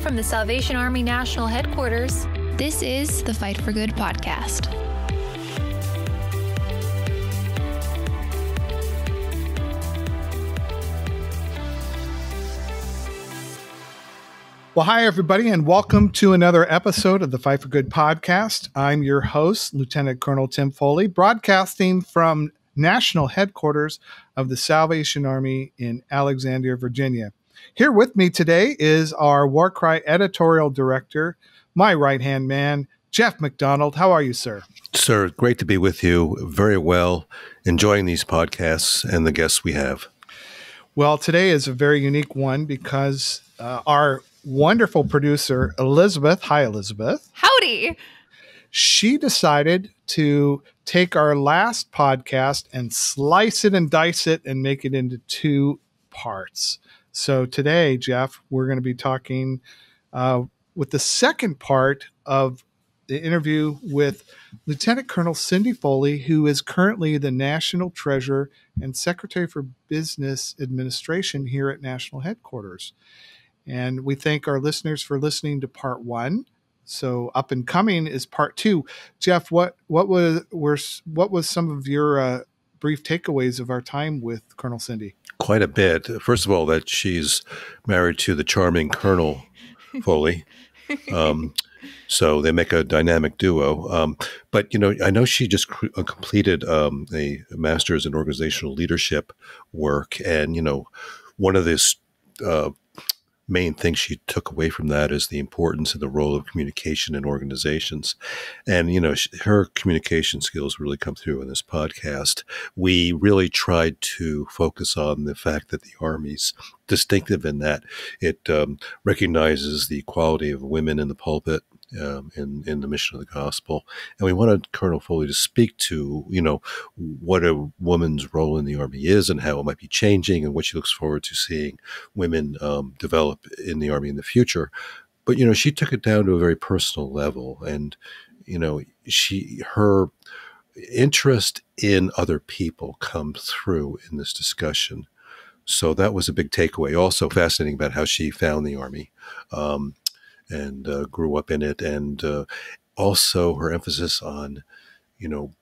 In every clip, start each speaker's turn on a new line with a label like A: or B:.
A: Live from the Salvation Army National Headquarters,
B: this is the Fight for Good podcast.
C: Well, hi, everybody, and welcome to another episode of the Fight for Good podcast. I'm your host, Lieutenant Colonel Tim Foley, broadcasting from national headquarters of the Salvation Army in Alexandria, Virginia. Here with me today is our War Cry editorial director, my right hand man, Jeff McDonald. How are you, sir?
D: Sir, great to be with you. Very well. Enjoying these podcasts and the guests we have.
C: Well, today is a very unique one because uh, our wonderful producer, Elizabeth. Hi, Elizabeth.
B: Howdy.
C: She decided to take our last podcast and slice it and dice it and make it into two parts. So today, Jeff, we're going to be talking uh, with the second part of the interview with Lieutenant Colonel Cindy Foley, who is currently the National Treasurer and Secretary for Business Administration here at National Headquarters. And we thank our listeners for listening to part one. So up and coming is part two. Jeff, what what was were what was some of your uh, brief takeaways of our time with Colonel Cindy?
D: Quite a bit. First of all, that she's married to the charming Colonel Foley. Um, so they make a dynamic duo. Um, but you know, I know she just cr- uh, completed um, a master's in organizational leadership work, and you know, one of this uh, main thing she took away from that is the importance and the role of communication in organizations. And, you know, she, her communication skills really come through in this podcast. We really tried to focus on the fact that the Army's distinctive in that it um, recognizes the equality of women in the pulpit um, in in the mission of the gospel. And we wanted Colonel Foley to speak to you know what a woman's role in the army is and how it might be changing and what she looks forward to seeing women um, develop in the army in the future. But you know she took it down to a very personal level, and you know she her interest in other people comes through in this discussion. So that was a big takeaway. Also fascinating about how she found the army. Um, and uh, grew up in it, and uh, also her emphasis on, you know,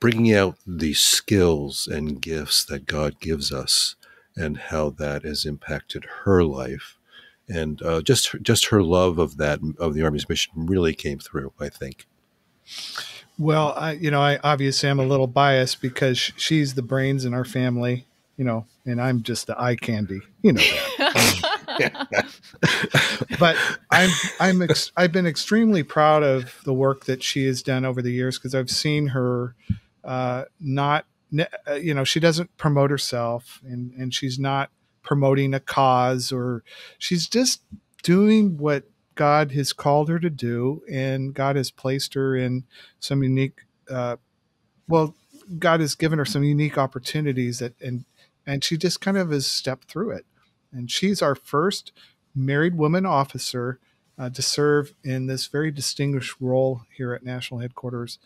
D: bringing out the skills and gifts that God gives us, and how that has impacted her life, and uh, just just her love of that of the Army's mission really came through. I think.
C: Well, I, you know, I obviously I'm a little biased because she's the brains in our family, you know, and I'm just the eye candy, you know. but I'm I'm ex- I've been extremely proud of the work that she has done over the years because I've seen her uh, not uh, you know she doesn't promote herself and and she's not promoting a cause or she's just doing what God has called her to do and God has placed her in some unique uh, well God has given her some unique opportunities that and and she just kind of has stepped through it and she's our first married woman officer uh, to serve in this very distinguished role here at national headquarters.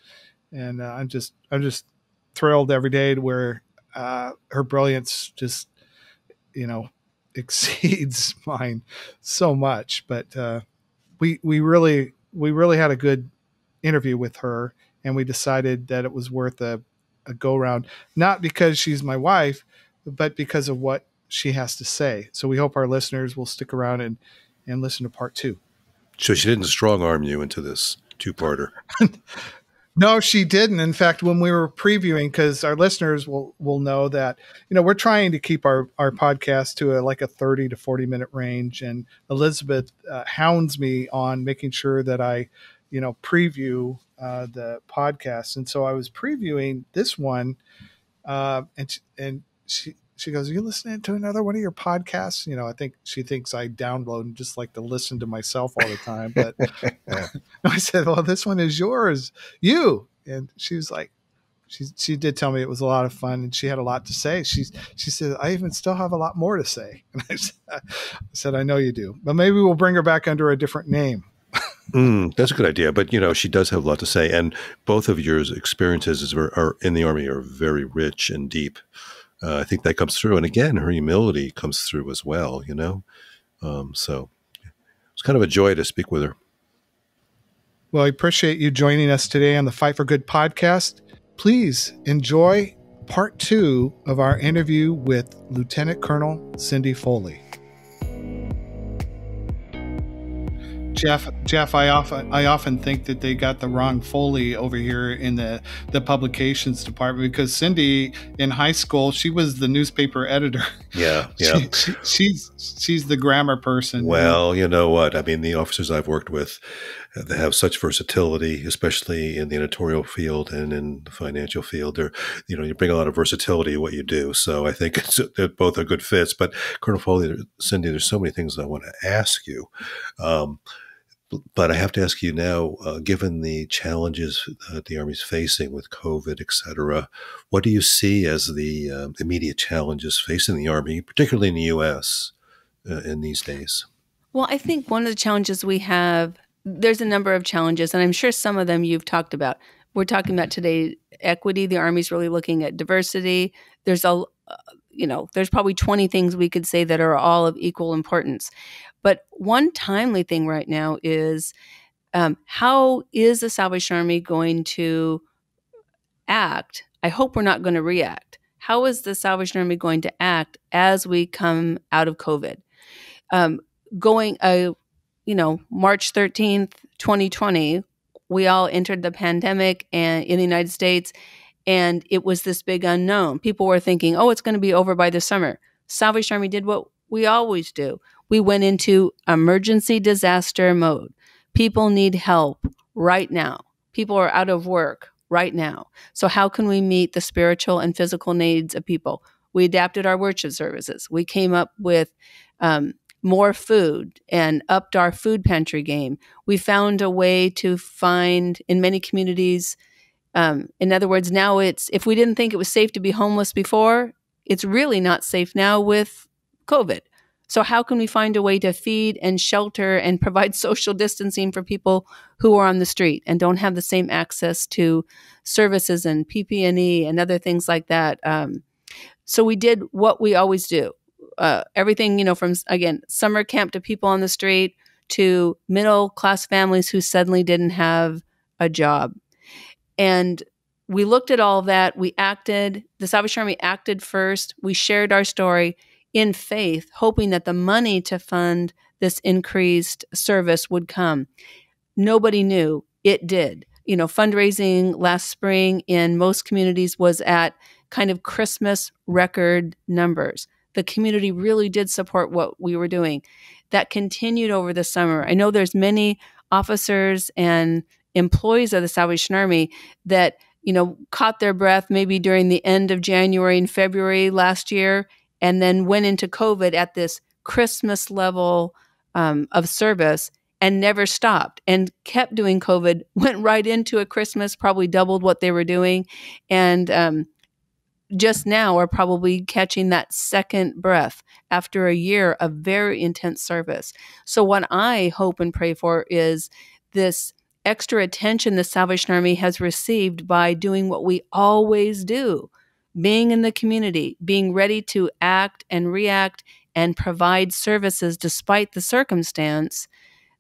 C: And uh, I'm just I'm just thrilled every day to where uh, her brilliance just you know exceeds mine so much. But uh, we we really we really had a good interview with her, and we decided that it was worth a, a go round, not because she's my wife, but because of what she has to say. So we hope our listeners will stick around and, and listen to part two.
D: So she didn't strong arm you into this two parter.
C: no, she didn't. In fact, when we were previewing, because our listeners will will know that you know we're trying to keep our our podcast to a, like a thirty to forty minute range, and Elizabeth uh, hounds me on making sure that I, you know, preview uh, the podcast, and so I was previewing this one, uh, and and she she goes, Are you listening to another one of your podcasts? You know, I think she thinks I download and just like to listen to myself all the time. But I said, Well, this one is yours, you. And she was like, she, she did tell me it was a lot of fun and she had a lot to say. She's, she said, I even still have a lot more to say. And I said, I, said, I know you do, but maybe we'll bring her back under a different name.
D: mm, that's a good idea. But, you know, she does have a lot to say. And both of your experiences are, are in the Army are very rich and deep uh, I think that comes through. And again, her humility comes through as well, you know? Um, so it's kind of a joy to speak with her.
C: Well, I appreciate you joining us today on the Fight for Good podcast. Please enjoy part two of our interview with Lieutenant Colonel Cindy Foley. Jeff, Jeff, I often I often think that they got the wrong Foley over here in the the publications department because Cindy in high school she was the newspaper editor.
D: Yeah, yeah.
C: She, she, she's she's the grammar person.
D: Well, you know what? I mean, the officers I've worked with, uh, they have such versatility, especially in the editorial field and in the financial field. They're, you know, you bring a lot of versatility to what you do. So I think it's, they're both are good fits. But Colonel Foley, Cindy, there's so many things I want to ask you. Um, but I have to ask you now, uh, given the challenges that the Army's facing with COVID, et cetera, what do you see as the uh, immediate challenges facing the Army, particularly in the U.S. Uh, in these days?
E: Well, I think one of the challenges we have, there's a number of challenges, and I'm sure some of them you've talked about. We're talking about today equity. The Army's really looking at diversity. There's a, uh, you know, there's probably 20 things we could say that are all of equal importance. But one timely thing right now is um, how is the Salvation Army going to act? I hope we're not going to react. How is the Salvation Army going to act as we come out of COVID? Um, going, uh, you know, March 13th, 2020, we all entered the pandemic and in the United States, and it was this big unknown. People were thinking, oh, it's going to be over by the summer. Salvation Army did what we always do we went into emergency disaster mode. People need help right now. People are out of work right now. So, how can we meet the spiritual and physical needs of people? We adapted our worship services. We came up with um, more food and upped our food pantry game. We found a way to find in many communities. Um, in other words, now it's if we didn't think it was safe to be homeless before, it's really not safe now with COVID. So, how can we find a way to feed and shelter and provide social distancing for people who are on the street and don't have the same access to services and PPE and other things like that? Um, so, we did what we always do. Uh, everything, you know, from again, summer camp to people on the street to middle class families who suddenly didn't have a job. And we looked at all that. We acted, the Salvation Army acted first. We shared our story in faith, hoping that the money to fund this increased service would come. Nobody knew it did. You know, fundraising last spring in most communities was at kind of Christmas record numbers. The community really did support what we were doing. That continued over the summer. I know there's many officers and employees of the Salvation Army that, you know, caught their breath maybe during the end of January and February last year and then went into COVID at this Christmas level um, of service and never stopped and kept doing COVID, went right into a Christmas, probably doubled what they were doing. And um, just now are probably catching that second breath after a year of very intense service. So, what I hope and pray for is this extra attention the Salvation Army has received by doing what we always do being in the community, being ready to act and react and provide services despite the circumstance,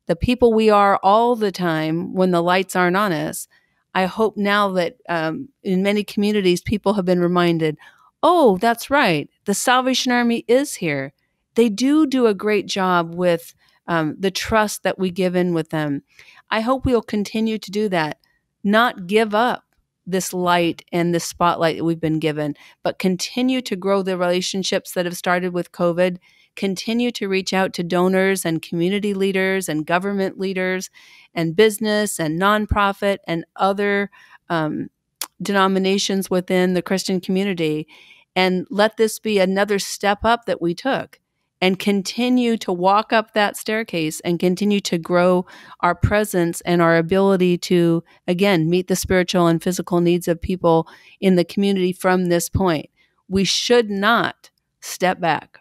E: the people we are all the time when the lights aren't on us. I hope now that um, in many communities, people have been reminded oh, that's right, the Salvation Army is here. They do do a great job with um, the trust that we give in with them. I hope we'll continue to do that, not give up this light and this spotlight that we've been given, but continue to grow the relationships that have started with COVID, continue to reach out to donors and community leaders and government leaders and business and nonprofit and other um, denominations within the Christian community. And let this be another step up that we took and continue to walk up that staircase and continue to grow our presence and our ability to, again, meet the spiritual and physical needs of people in the community from this point. We should not step back.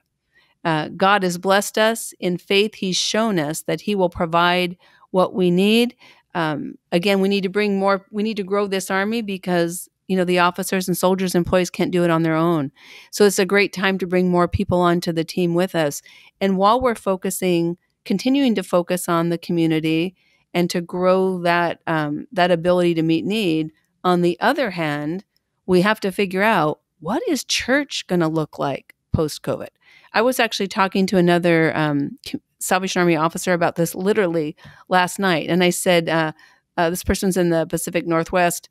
E: Uh, God has blessed us in faith. He's shown us that He will provide what we need. Um, again, we need to bring more, we need to grow this army because you know the officers and soldiers and employees can't do it on their own so it's a great time to bring more people onto the team with us and while we're focusing continuing to focus on the community and to grow that um, that ability to meet need. On the other hand, we have to figure out what is church going to look like post COVID. I was actually talking to another um, Salvation Army officer about this literally last night, and I said, uh, uh, "This person's in the Pacific Northwest.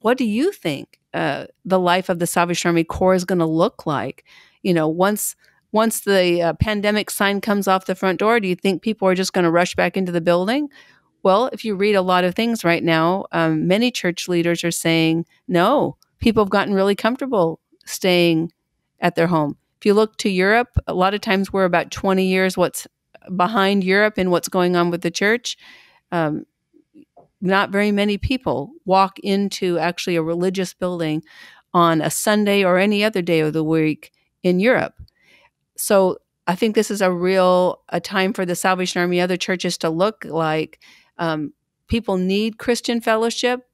E: What do you think uh, the life of the Salvation Army Corps is going to look like? You know, once." Once the uh, pandemic sign comes off the front door, do you think people are just going to rush back into the building? Well, if you read a lot of things right now, um, many church leaders are saying no. People have gotten really comfortable staying at their home. If you look to Europe, a lot of times we're about 20 years what's behind Europe and what's going on with the church. Um, not very many people walk into actually a religious building on a Sunday or any other day of the week in Europe. So I think this is a real a time for the Salvation Army, other churches to look like um, people need Christian fellowship,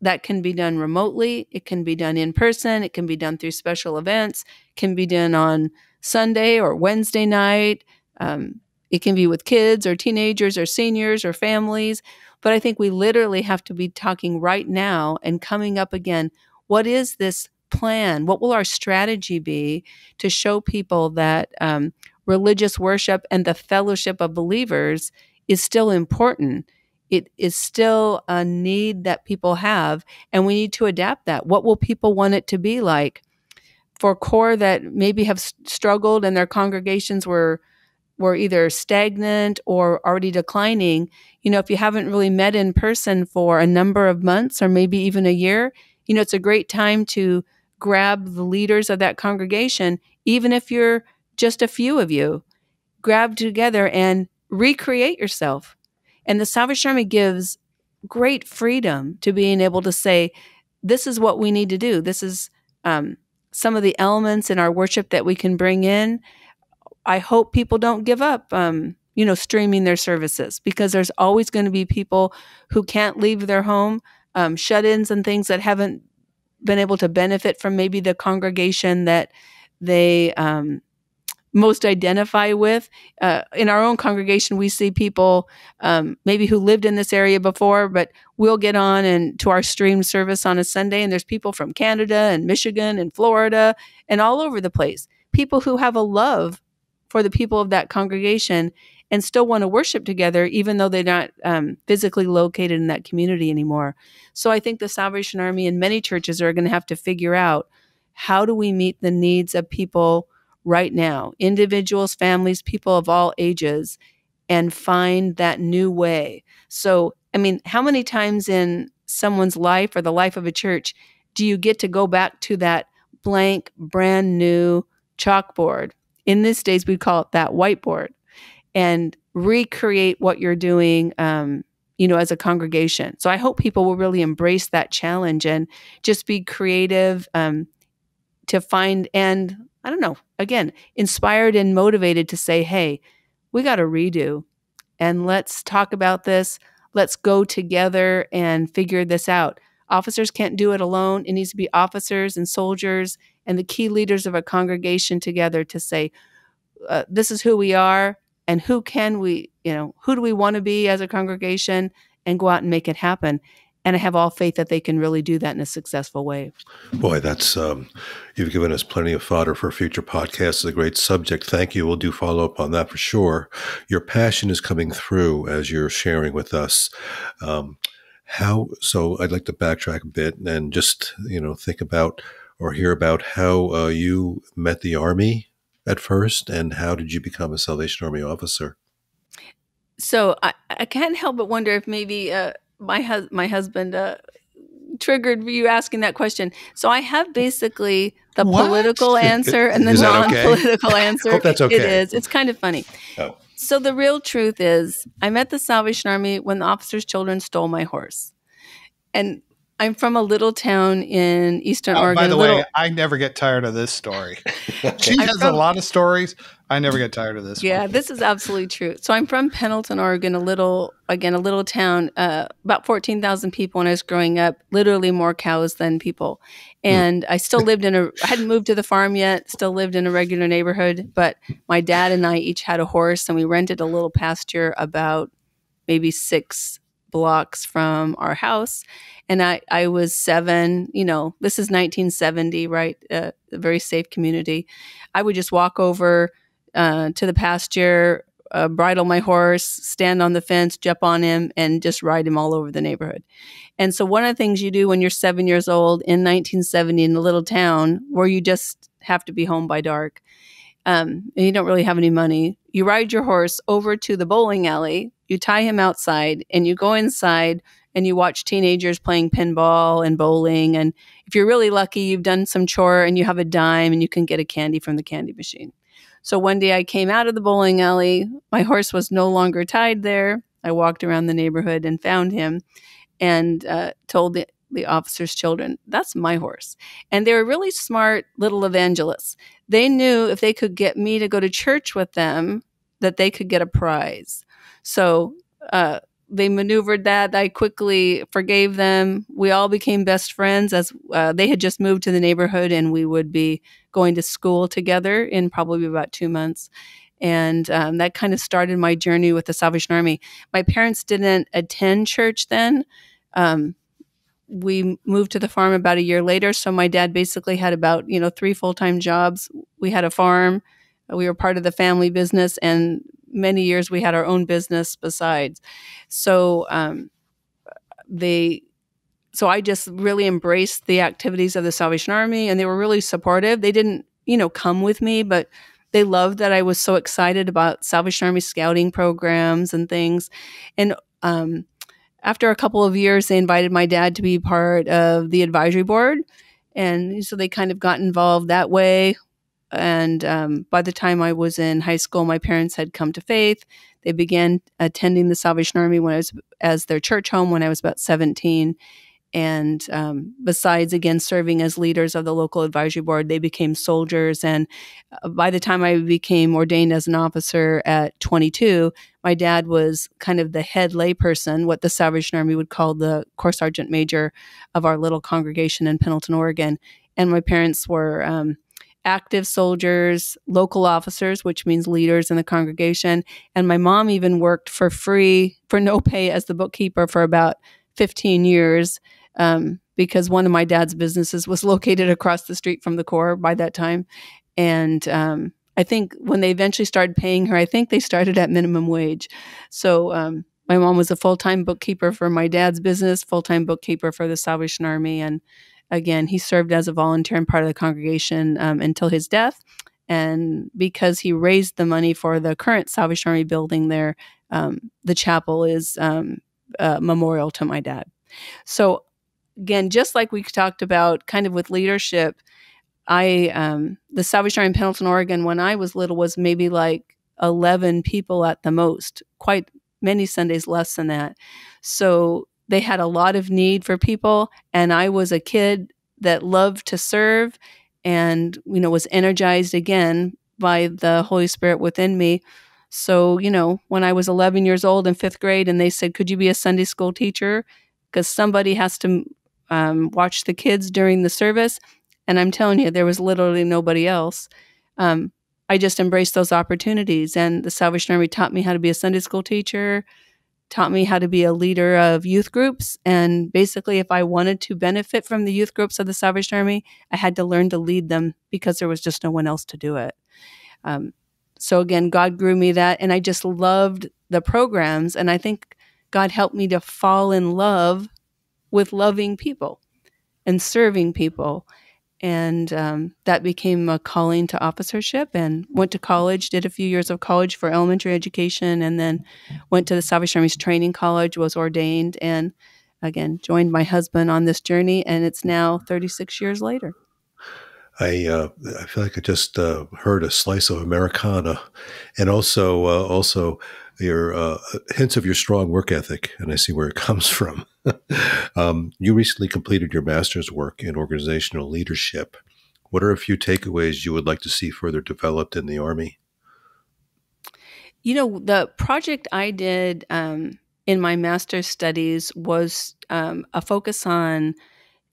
E: that can be done remotely. It can be done in person. It can be done through special events. Can be done on sunday or wednesday night. Um, it can be with kids or teenagers or seniors or families but i think we literally have to be talking right now and coming up again what is this plan? What will our strategy be to show people that um, religious worship and the fellowship of believers is still important? It is still a need that people have and we need to adapt that. What will people want it to be like? For corps that maybe have struggled and their congregations were were either stagnant or already declining you know if you haven't really met in person for a number of months or maybe even a year you know it's a great time to grab the leaders of that congregation even if you're just a few of you grab together and recreate yourself and the Salvation Army gives great freedom to being able to say, this is what we need to do. This is um, some of the elements in our worship that we can bring in. I hope people don't give up, um, you know, streaming their services because there's always going to be people who can't leave their home, um, shut ins and things that haven't been able to benefit from maybe the congregation that they um, most identify with. Uh, in our own congregation, we see people um, maybe who lived in this area before, but we'll get on and to our stream service on a Sunday, and there's people from Canada and Michigan and Florida and all over the place. People who have a love for the people of that congregation and still want to worship together, even though they're not um, physically located in that community anymore. So I think the Salvation Army and many churches are going to have to figure out how do we meet the needs of people right now, individuals, families, people of all ages, and find that new way. So, I mean, how many times in someone's life or the life of a church do you get to go back to that blank, brand new chalkboard? In these days, we call it that whiteboard and recreate what you're doing. Um, you know, as a congregation. So I hope people will really embrace that challenge and just be creative um, to find and I don't know, again, inspired and motivated to say, hey, we got to redo and let's talk about this. Let's go together and figure this out. Officers can't do it alone. It needs to be officers and soldiers and the key leaders of a congregation together to say, uh, this is who we are and who can we, you know, who do we want to be as a congregation and go out and make it happen and I have all faith that they can really do that in a successful way.
D: Boy, that's um, you've given us plenty of fodder for future podcasts. It's a great subject. Thank you. We'll do follow up on that for sure. Your passion is coming through as you're sharing with us. Um, how? So I'd like to backtrack a bit and just you know think about or hear about how uh, you met the army at first, and how did you become a Salvation Army officer?
E: So I, I can't help but wonder if maybe. Uh, my hus- my husband uh, triggered you asking that question. So I have basically the what? political answer and the non-political okay? answer.
D: Hope that's okay.
E: It is. It's kind of funny. Oh. So the real truth is, I met the Salvation Army when the officer's children stole my horse, and I'm from a little town in Eastern
C: Oh,
E: Oregon.
C: by the
E: little,
C: way, I never get tired of this story. she
E: I'm
C: has
E: from-
C: a lot of stories. I never get tired of this.
E: Yeah,
C: one.
E: this is absolutely true. So I'm from Pendleton, Oregon, a little again a little town, uh, about fourteen thousand people when I was growing up. Literally more cows than people, and I still lived in a. I hadn't moved to the farm yet. Still lived in a regular neighborhood, but my dad and I each had a horse, and we rented a little pasture about maybe six blocks from our house. And I, I was seven. You know, this is 1970, right? Uh, a very safe community. I would just walk over uh, to the pasture, uh, bridle my horse, stand on the fence, jump on him, and just ride him all over the neighborhood. And so, one of the things you do when you're seven years old in 1970 in a little town where you just have to be home by dark, um, and you don't really have any money, you ride your horse over to the bowling alley, you tie him outside, and you go inside and you watch teenagers playing pinball and bowling. And if you're really lucky, you've done some chore and you have a dime and you can get a candy from the candy machine. So one day I came out of the bowling alley. My horse was no longer tied there. I walked around the neighborhood and found him and uh, told the, the officer's children, That's my horse. And they were really smart little evangelists. They knew if they could get me to go to church with them, that they could get a prize. So uh, they maneuvered that. I quickly forgave them. We all became best friends as uh, they had just moved to the neighborhood and we would be going to school together in probably about two months. And um, that kind of started my journey with the Salvation Army. My parents didn't attend church then. Um, we moved to the farm about a year later. So my dad basically had about, you know, three full time jobs. We had a farm. We were part of the family business, and many years we had our own business besides. So um, they so I just really embraced the activities of the Salvation Army and they were really supportive. They didn't, you know, come with me, but they loved that I was so excited about Salvation Army scouting programs and things. And um, after a couple of years, they invited my dad to be part of the advisory board. And so they kind of got involved that way. And um, by the time I was in high school, my parents had come to faith. They began attending the Salvation Army when I was as their church home when I was about 17 and um, besides again serving as leaders of the local advisory board they became soldiers. And uh, by the time i became ordained as an officer at 22 my dad was kind of the head layperson what the salvation army would call the corps sergeant major of our little congregation in pendleton oregon. And my parents were um, active soldiers local officers which means leaders in the congregation and my mom even worked for free for no pay as the bookkeeper for about 15 years um, because one of my dad's businesses was located across the street from the Corps by that time. And um, I think when they eventually started paying her, I think they started at minimum wage. So um, my mom was a full time bookkeeper for my dad's business, full time bookkeeper for the Salvation Army. And again, he served as a volunteer and part of the congregation um, until his death. And because he raised the money for the current Salvation Army building there, um, the chapel is um, a memorial to my dad. So again, just like we talked about kind of with leadership, I um, the Salvation Army in Pendleton, Oregon, when I was little, was maybe like eleven people at the most. Quite many Sundays less than that. So they had a lot of need for people, and I was a kid that loved to serve, and you know was energized again by the Holy Spirit within me. So you know, when I was 11 years old in fifth grade, and they said, "Could you be a Sunday school teacher?" Because somebody has to um, watch the kids during the service. And I'm telling you, there was literally nobody else. Um, I just embraced those opportunities. And the Salvation Army taught me how to be a Sunday school teacher, taught me how to be a leader of youth groups. And basically, if I wanted to benefit from the youth groups of the Salvation Army, I had to learn to lead them because there was just no one else to do it. Um, so again, God grew me that. And I just loved the programs. And I think God helped me to fall in love with loving people and serving people. And um, that became a calling to officership and went to college, did a few years of college for elementary education, and then went to the Salvation Army's training college, was ordained, and again, joined my husband on this journey. And it's now 36 years later.
D: I uh, I feel like I just uh, heard a slice of Americana, and also uh, also your uh, hints of your strong work ethic, and I see where it comes from. um, you recently completed your master's work in organizational leadership. What are a few takeaways you would like to see further developed in the Army?
E: You know, the project I did um, in my master's studies was um, a focus on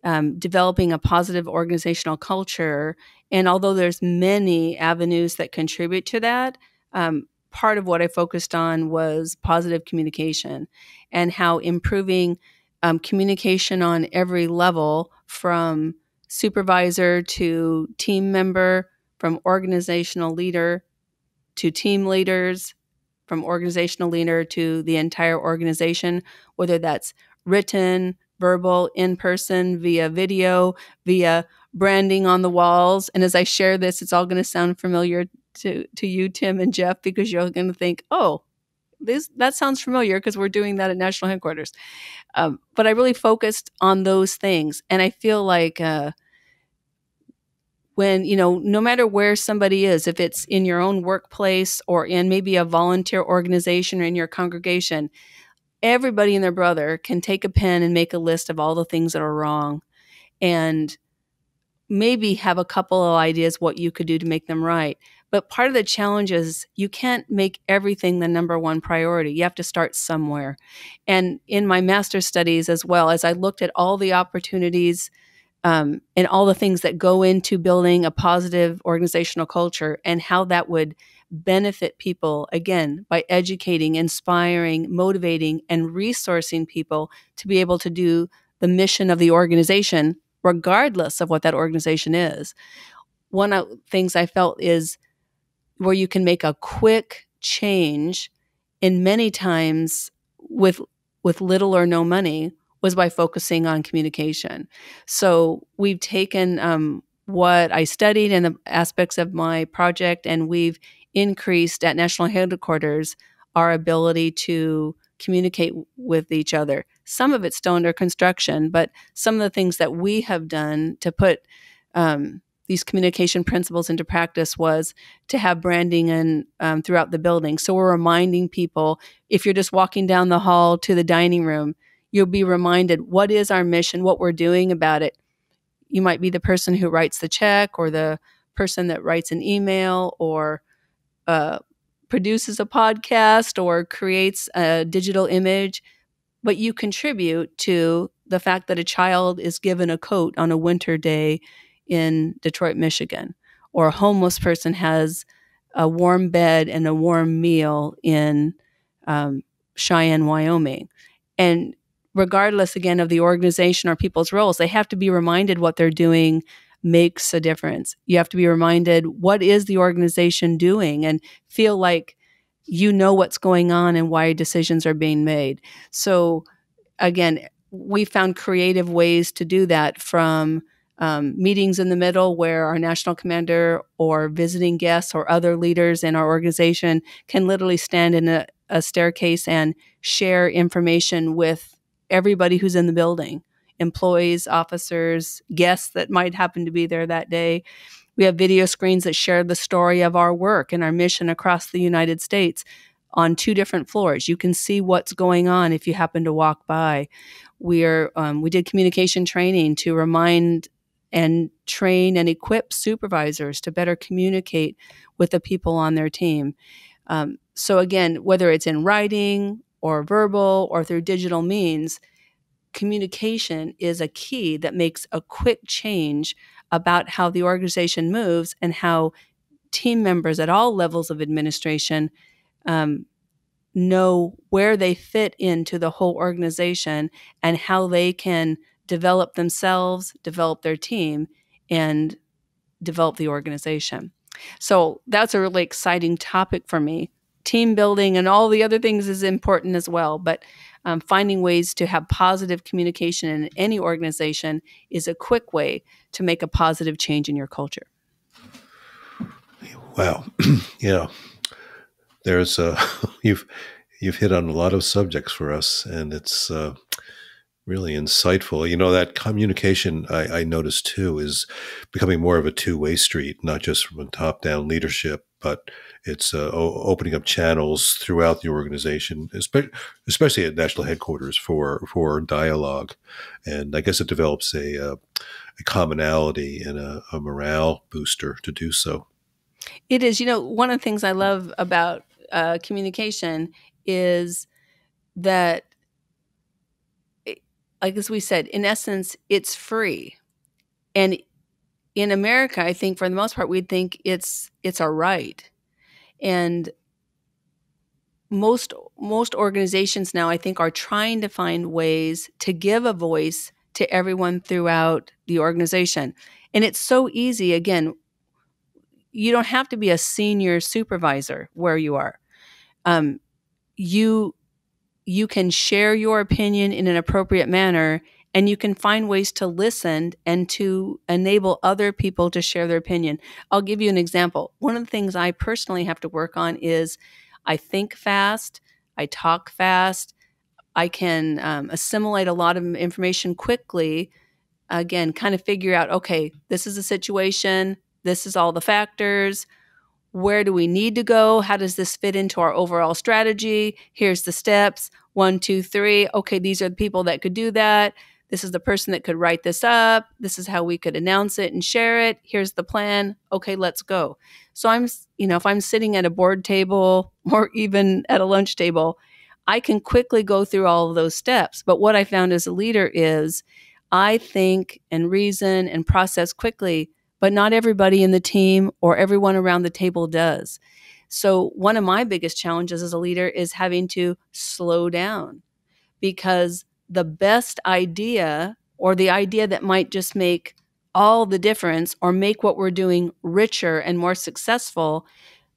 E: um, developing a positive organizational culture. And although there's many avenues that contribute to that, um, part of what I focused on was positive communication and how improving um, communication on every level from supervisor to team member, from organizational leader to team leaders, from organizational leader to the entire organization, whether that's written, verbal, in person, via video, via branding on the walls. And as I share this, it's all going to sound familiar to, to you, Tim and Jeff, because you're going to think, oh, this that sounds familiar because we're doing that at national headquarters. Um, but I really focused on those things, and I feel like uh, when you know, no matter where somebody is, if it's in your own workplace or in maybe a volunteer organization or in your congregation, everybody and their brother can take a pen and make a list of all the things that are wrong and maybe have a couple of ideas what you could do to make them right. But part of the challenge is you can't make everything the number one priority. You have to start somewhere. And in my master's studies as well, as I looked at all the opportunities um, and all the things that go into building a positive organizational culture and how that would benefit people again by educating, inspiring, motivating, and resourcing people to be able to do the mission of the organization, regardless of what that organization is. One of the things I felt is where you can make a quick change in many times with with little or no money was by focusing on communication. So we've taken um, what I studied and the aspects of my project, and we've increased at national headquarters our ability to communicate with each other. Some of it's still under construction, but some of the things that we have done to put um, these communication principles into practice was to have branding and um, throughout the building. So we're reminding people if you're just walking down the hall to the dining room, you'll be reminded what is our mission, what we're doing about it. You might be the person who writes the check or the person that writes an email or uh, produces a podcast or creates a digital image, but you contribute to the fact that a child is given a coat on a winter day in Detroit, Michigan, or a homeless person has a warm bed and a warm meal in um, Cheyenne, Wyoming. And regardless, again, of the organization or people's roles, they have to be reminded what they're doing makes a difference. You have to be reminded what is the organization doing and feel like you know what's going on and why decisions are being made. So, again, we found creative ways to do that from um, meetings in the middle where our national commander or visiting guests or other leaders in our organization can literally stand in a, a staircase and share information with everybody who's in the building employees, officers, guests that might happen to be there that day. We have video screens that share the story of our work and our mission across the United States on two different floors. You can see what's going on if you happen to walk by. We are um, we did communication training to remind and train and equip supervisors to better communicate with the people on their team. Um, so, again, whether it's in writing or verbal or through digital means, communication is a key that makes a quick change about how the organization moves and how team members at all levels of administration um, know where they fit into the whole organization and how they can develop themselves, develop their team, and develop the organization. So that's a really exciting topic for me. Team building and all the other things is important as well, but um, finding ways to have positive communication in any organization is a quick way to make a positive change in your culture.
D: Wow, yeah, there's uh, you've you've hit on a lot of subjects for us, and it's uh, really insightful. You know, that communication I, I noticed too is becoming more of a two way street, not just from top down leadership, but it's uh, opening up channels throughout the organization, especially at national headquarters for for dialogue, and I guess it develops a, uh, a commonality and a, a morale booster to do so.
E: It is, you know, one of the things I love about uh, communication is that, like as we said, in essence, it's free, and in America, I think for the most part, we'd think it's it's our right, and most most organizations now, I think, are trying to find ways to give a voice to everyone throughout the organization, and it's so easy. Again, you don't have to be a senior supervisor where you are. Um, you you can share your opinion in an appropriate manner and you can find ways to listen and to enable other people to share their opinion. I'll give you an example. One of the things I personally have to work on is I think fast, I talk fast, I can um, assimilate a lot of information quickly. Again, kind of figure out okay, this is a situation, this is all the factors. Where do we need to go? How does this fit into our overall strategy? Here's the steps one, two, three. Okay, these are the people that could do that this is the person that could write this up. This is how we could announce it and share it. Here's the plan. Okay, let's go. So I'm, you know, if I'm sitting at a board table or even at a lunch table, I can quickly go through all of those steps. But what I found as a leader is I think and reason and process quickly, but not everybody in the team or everyone around the table does. So, one of my biggest challenges as a leader is having to slow down because the best idea or the idea that might just make all the difference or make what we're doing richer and more successful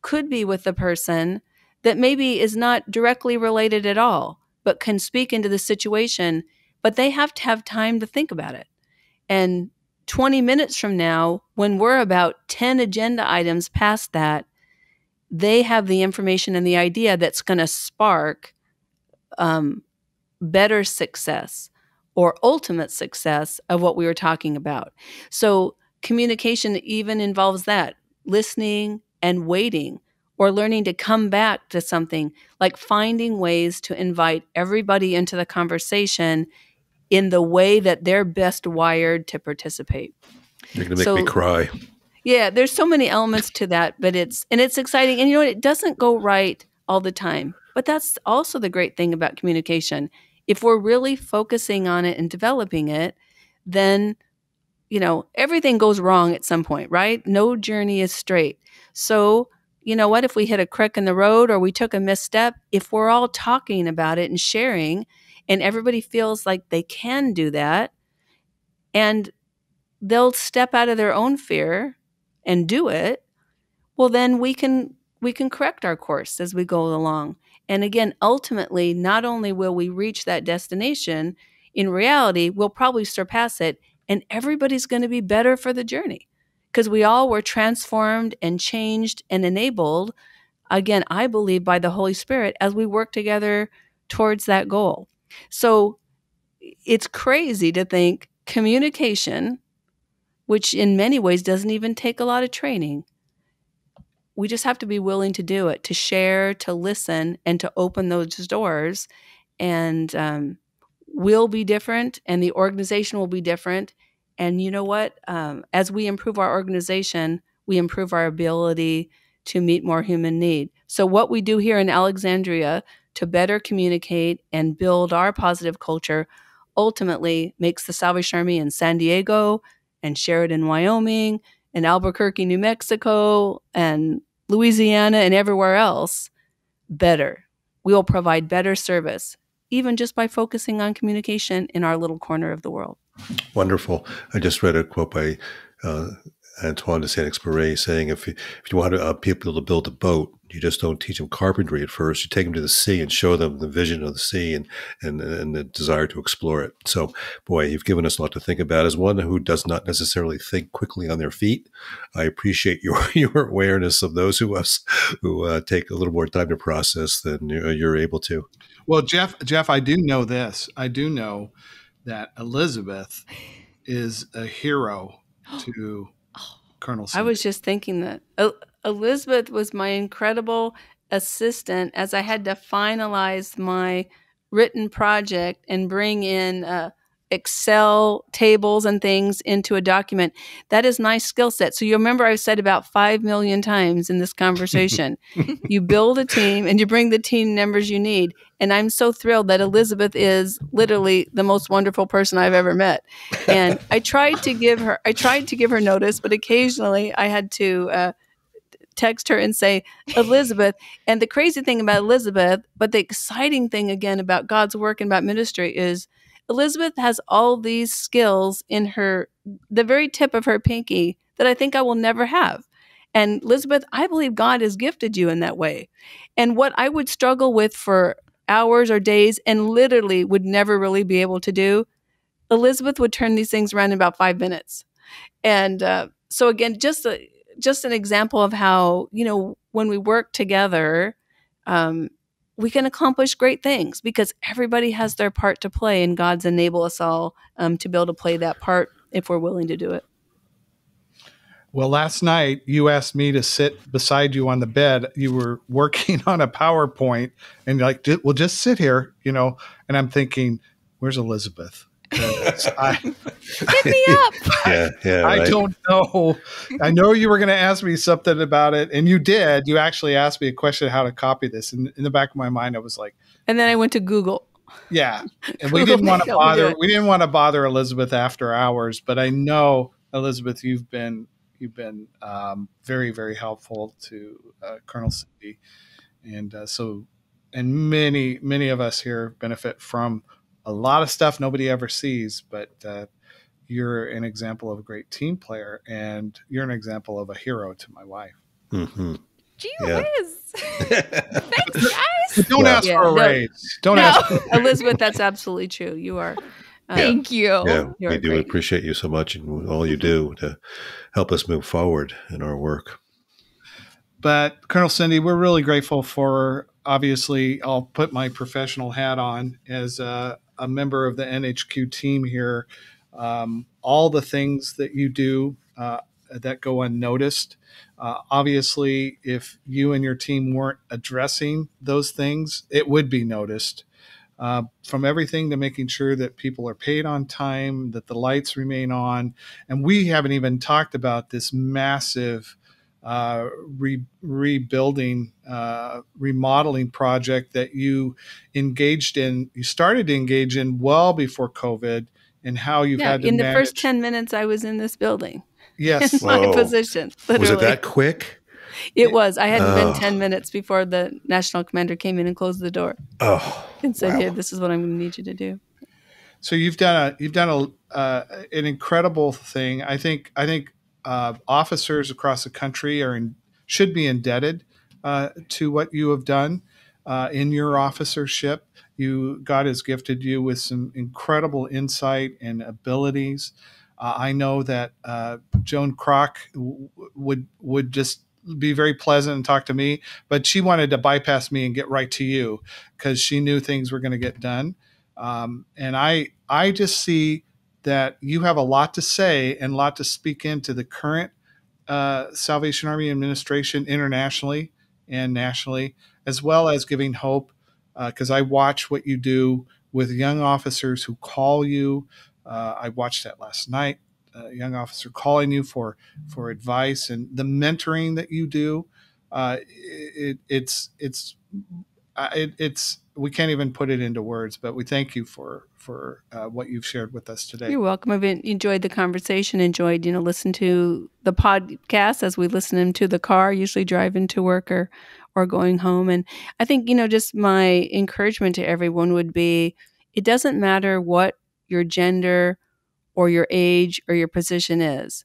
E: could be with the person that maybe is not directly related at all, but can speak into the situation, but they have to have time to think about it. And 20 minutes from now, when we're about 10 agenda items past that, they have the information and the idea that's going to spark um, better success or ultimate success of what we were talking about. So, communication even involves that listening and waiting or learning to come back to something like finding ways to invite everybody into the conversation in the way that they're best wired to participate.
D: You're going to make so, me cry.
E: Yeah, there's so many elements to that, but it's and it's exciting and you know what it doesn't go right all the time. But that's also the great thing about communication if we're really focusing on it and developing it, then you know, everything goes wrong at some point, right? No journey is straight. So, you know what? If we hit a crick in the road or we took a misstep, if we're all talking about it and sharing, and everybody feels like they can do that, and they'll step out of their own fear and do it, well, then we can we can correct our course as we go along. And again, ultimately, not only will we reach that destination, in reality, we'll probably surpass it, and everybody's going to be better for the journey because we all were transformed and changed and enabled, again, I believe, by the Holy Spirit as we work together towards that goal. So it's crazy to think communication, which in many ways doesn't even take a lot of training, we just have to be willing to do it, to share, to listen, and to open those doors. And um, we'll be different, and the organization will be different. And you know what? Um, as we improve our organization, we improve our ability to meet more human need. So, what we do here in Alexandria to better communicate and build our positive culture ultimately makes the Salvation Army in San Diego and Sheridan, Wyoming, and Albuquerque, New Mexico, and Louisiana, and everywhere else better. We will provide better service, even just by focusing on communication in our little corner of the world.
D: Wonderful. I just read a quote by uh, Antoine de Saint Exupéry saying, if you, if you want uh, people to build a boat, you just don't teach them carpentry at first. You take them to the sea and show them the vision of the sea and, and, and the desire to explore it. So, boy, you've given us a lot to think about. As one who does not necessarily think quickly on their feet, I appreciate your, your awareness of those who us who uh, take a little more time to process than you're able to.
C: Well, Jeff, Jeff, I do know this. I do know that Elizabeth is a hero to Colonel.
E: I was just thinking that. Elizabeth was my incredible assistant as I had to finalize my written project and bring in uh, Excel tables and things into a document. That is my skill set. So you remember I've said about 5 million times in this conversation, you build a team and you bring the team members you need. And I'm so thrilled that Elizabeth is literally the most wonderful person I've ever met. And I tried to give her I tried to give her notice, but occasionally I had to uh, text her and say, Elizabeth. And the crazy thing about Elizabeth, but the exciting thing again about God's work and about ministry is Elizabeth has all these skills in her, the very tip of her pinky that I think I will never have. And Elizabeth, I believe God has gifted you in that way. And what I would struggle with for hours or days and literally would never really be able to do, Elizabeth would turn these things around in about five minutes. And uh, so again, just a, just an example of how you know when we work together, um, we can accomplish great things because everybody has their part to play, and God's enable us all um, to be able to play that part if we're willing to do it.
C: Well, last night you asked me to sit beside you on the bed. You were working on a PowerPoint and you're like, well, just sit here, you know. And I'm thinking, where's Elizabeth? I,
A: Hit me up.
D: Yeah, yeah.
C: I
D: right.
C: don't know. I know you were going to ask me something about it, and you did. You actually asked me a question how to copy this, and in the back of my mind, I was like,
E: And then I went to Google.
C: "Yeah." And we didn't want to
E: Help me do
C: bother. We didn't want to bother Elizabeth after hours, but I know Elizabeth, you've been you've been um, very very helpful to uh, Colonel Cindy, and uh, so and many many of us here benefit from a lot of stuff nobody ever sees, but. Uh, you're an example of a great team player, and you're an example of a hero to my wife.
D: Mhm.
A: Gee
D: Yeah.
A: whiz. Thanks, guys.
C: Don't
D: Yeah.
C: ask
E: Yeah,
C: for a
E: no.
C: raise. Don't
A: No.
C: ask.
E: Elizabeth, that's absolutely true. You are. uh,
A: Thank you.
D: Yeah,
E: You're
D: we do
E: great.
D: appreciate you so much and all you do to help us move forward in our work.
C: But Colonel Cindy, we're really grateful for. Obviously, I'll put my professional hat on as a, a member of the NHQ team here. Um, all the things that you do uh, that go unnoticed. Uh, obviously, if you and your team weren't addressing those things, it would be noticed. Uh, from everything to making sure that people are paid on time, that the lights remain on. And we haven't even talked about this massive uh, re- rebuilding, uh, remodeling project that you engaged in, you started to engage in well before COVID, and how you've
E: yeah,
C: had to
E: in the first 10 minutes I was in this building.
C: yes,
E: In my position. Literally.
D: Was it that quick?
E: It was. I hadn't
D: Oh.
E: been 10 minutes before the national commander came in and closed the door
D: Oh,
E: and said,
D: Wow.
E: Here, this is what I'm going to need you to do.
C: So you've done a you've done a uh, an incredible thing. I think I think uh, officers across the country are in, should be indebted uh, to what you have done uh, in your officership. You God has gifted you with some incredible insight and abilities. Uh, I know that uh, Joan Kroc w- would would just be very pleasant and talk to me, but she wanted to bypass me and get right to you because she knew things were going to get done. Um, and I I just see that you have a lot to say and a lot to speak into the current uh, Salvation Army administration internationally and nationally, as well as giving hope. Because I watch what you do with young officers who call you. Uh, I watched that last night. A young officer calling you for for advice and the mentoring that you do. Uh, it, it's it's uh, it, it's we can't even put it into words, but we thank you for for uh, what you've shared with us today.
E: You're welcome. I've enjoyed the conversation, enjoyed, you know, listen to the podcast as we listen to the car, usually driving to work or, or going home. And I think, you know, just my encouragement to everyone would be it doesn't matter what your gender or your age or your position is.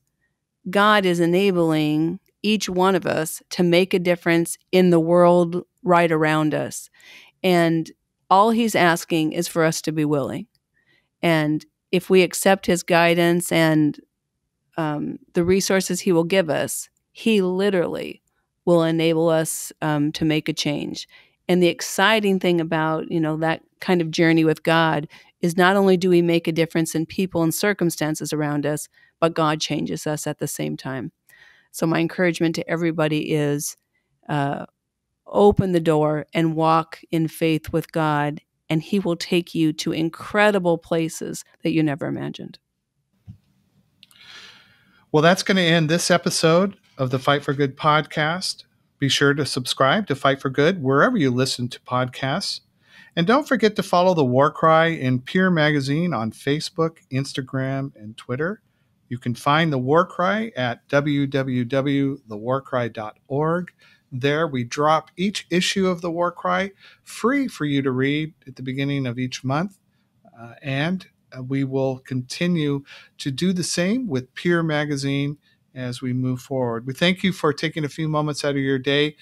E: God is enabling each one of us to make a difference in the world right around us. And all he's asking is for us to be willing. And if we accept his guidance and um, the resources he will give us, he literally will enable us um, to make a change. And the exciting thing about you know that kind of journey with God is not only do we make a difference in people and circumstances around us, but God changes us at the same time. So, my encouragement to everybody is uh, open the door and walk in faith with God, and He will take you to incredible places that you never imagined.
C: Well, that's going to end this episode of the Fight for Good podcast. Be sure to subscribe to Fight for Good wherever you listen to podcasts. And don't forget to follow the War Cry in Peer Magazine on Facebook, Instagram, and Twitter. You can find the War Cry at www.thewarcry.org. There, we drop each issue of the War Cry free for you to read at the beginning of each month. Uh, and uh, we will continue to do the same with Peer Magazine as we move forward. We thank you for taking a few moments out of your day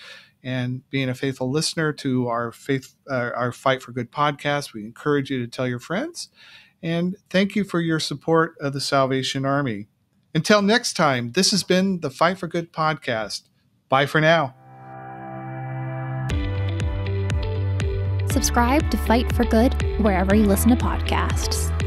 C: and being a faithful listener to our faith, uh, our Fight for Good podcast. We encourage you to tell your friends, and thank you for your support of the Salvation Army. Until next time, this has been the Fight for Good podcast. Bye for now.
B: Subscribe to Fight for Good wherever you listen to podcasts.